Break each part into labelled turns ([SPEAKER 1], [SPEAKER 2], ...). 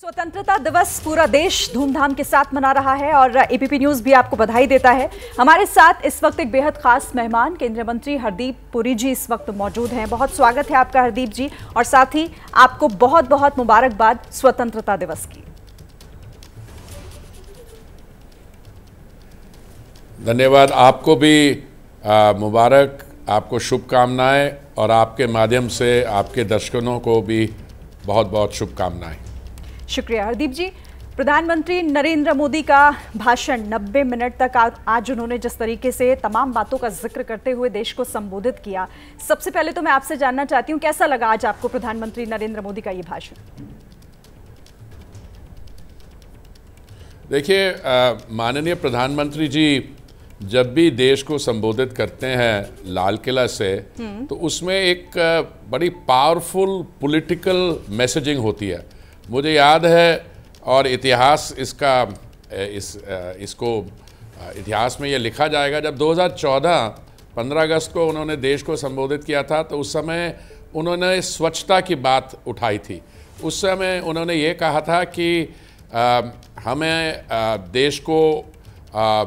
[SPEAKER 1] स्वतंत्रता दिवस पूरा देश धूमधाम के साथ मना रहा है और एबीपी न्यूज़ भी आपको बधाई देता है। हमारे साथ इस वक्त एक बेहद खास मेहमान, केंद्रीय मंत्री हरदीप पुरी जी इस वक्त मौजूद हैं। बहुत स्वागत है आपका हरदीप जी और साथ ही आपको बहुत बहुत मुबारकबाद स्वतंत्रता दिवस की।
[SPEAKER 2] धन्यवाद। आपको भी मुबारक, आपको शुभकामनाएँ और आपके माध्यम से आपके दर्शकों को भी बहुत बहुत शुभकामनाएँ।
[SPEAKER 1] शुक्रिया। हरदीप जी प्रधानमंत्री नरेंद्र मोदी का भाषण 90 मिनट तक आ, आज उन्होंने जिस तरीके से तमाम बातों का ज़िक्र करते हुए देश को संबोधित किया। सबसे पहले तो मैं आपसे जानना चाहती हूँ कैसा लगा आज आपको प्रधानमंत्री नरेंद्र मोदी का ये भाषण?
[SPEAKER 2] देखिए माननीय प्रधानमंत्री जी जब भी देश को संबोधित करते हैं लाल किला से तो उसमें एक बड़ी पावरफुल पॉलिटिकल मैसेजिंग होती है। मुझे याद है और इतिहास इसका इस इसको इतिहास में ये लिखा जाएगा जब 2014 15 अगस्त को उन्होंने देश को संबोधित किया था तो उस समय उन्होंने स्वच्छता की बात उठाई थी। उस समय उन्होंने ये कहा था कि आ, हमें आ, देश को आ,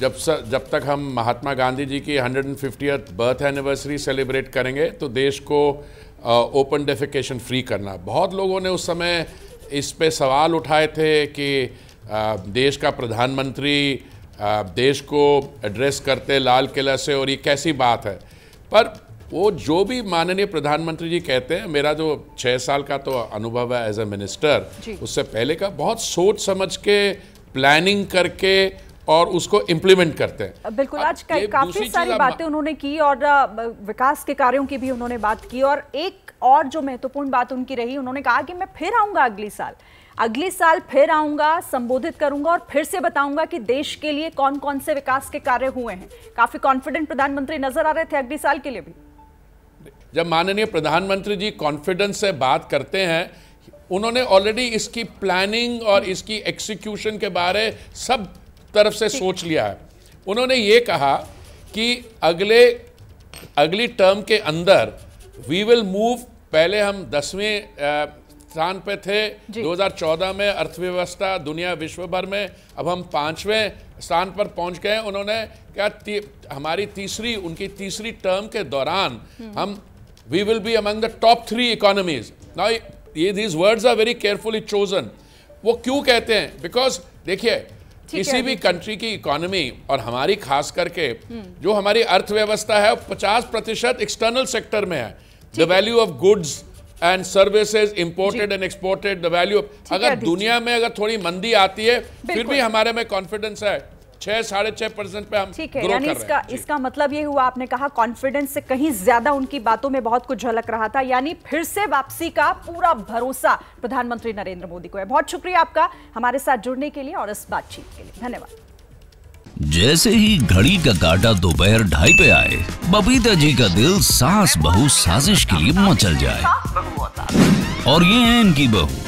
[SPEAKER 2] जब स, जब तक हम महात्मा गांधी जी की hundred and birth anniversary celebrate करेंगे तो देश को ओपन डेफिकेशन फ्री करना। बहुत लोगों ने उस समय इस पे सवाल उठाए थे कि आ, देश का प्रधानमंत्री देश को एड्रेस करते लाल किला से और ये कैसी बात है? पर वो जो भी माननीय प्रधानमंत्री जी कहते हैं मेरा जो छः साल का तो अनुभव है एज ए मिनिस्टर उससे पहले का बहुत सोच समझ के प्लानिंग करके और उसको इम्प्लीमेंट करते हैं।
[SPEAKER 1] बिल्कुल आज का, काफ़ी सारी बातें उन्होंने की और विकास के कार्यों की भी उन्होंने बात की और एक और जो महत्वपूर्ण बात उनकी रही उन्होंने कहा कि मैं फिर आऊँगा अगली साल। अगले साल फिर आऊँगा संबोधित करूँगा और फिर से बताऊँगा कि देश के लिए कौन कौन से विकास के कार्य हुए हैं। काफ़ी कॉन्फिडेंट प्रधानमंत्री नज़र आ रहे थे अगले साल के लिए भी।
[SPEAKER 2] जब माननीय प्रधानमंत्री जी कॉन्फिडेंस से बात करते हैं उन्होंने ऑलरेडी इसकी प्लानिंग और इसकी एक्सिक्यूशन के बारे सब तरफ़ से सोच लिया है। उन्होंने ये कहा कि अगले अगली टर्म के अंदर वी विल मूव पहले हम दसवें स्थान पे थे 2014 में अर्थव्यवस्था दुनिया विश्व भर में अब हम पाँचवें स्थान पर पहुँच गए उन्होंने क्या ती, हमारी तीसरी उनकी तीसरी टर्म के दौरान हम्म। हम we will be among the top three economies now ये these words are very carefully chosen वो क्यों कहते हैं? बिकॉज़ देखिए किसी भी कंट्री की इकोनॉमी और हमारी खास करके। जो हमारी अर्थव्यवस्था है 50 प्रतिशत एक्सटर्नल सेक्टर में है। The value of goods and services imported and exported the value अगर दुनिया में अगर थोड़ी मंदी आती है फिर भी हमारे में कॉन्फिडेंस है। छह साढ़े छह परसेंट पे हम
[SPEAKER 1] ठीक है यानी इसका इसका मतलब ये हुआ आपने कहा कॉन्फिडेंस से कहीं ज़्यादा उनकी बातों में बहुत कुछ झलक रहा था यानी फिर से वापसी का पूरा भरोसा प्रधानमंत्री नरेंद्र मोदी को है। बहुत शुक्रिया आपका हमारे साथ जुड़ने के लिए और इस बातचीत के लिए। धन्यवाद।
[SPEAKER 3] जैसे ही घड़ी का काटा दोपहर ढाई पे आए बबीता जी का दिल सास बहू साजिश के लिए मचल जाए। और ये है इनकी बहू।